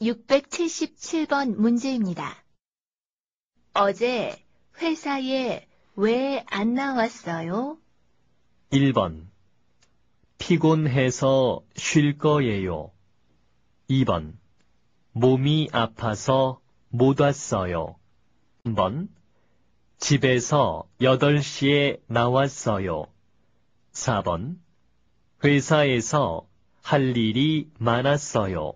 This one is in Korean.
677번 문제입니다. 어제 회사에 왜 안 나왔어요? 1번. 피곤해서 쉴 거예요. 2번. 몸이 아파서 못 왔어요. 3번. 집에서 8시에 나왔어요. 4번. 회사에서 할 일이 많았어요.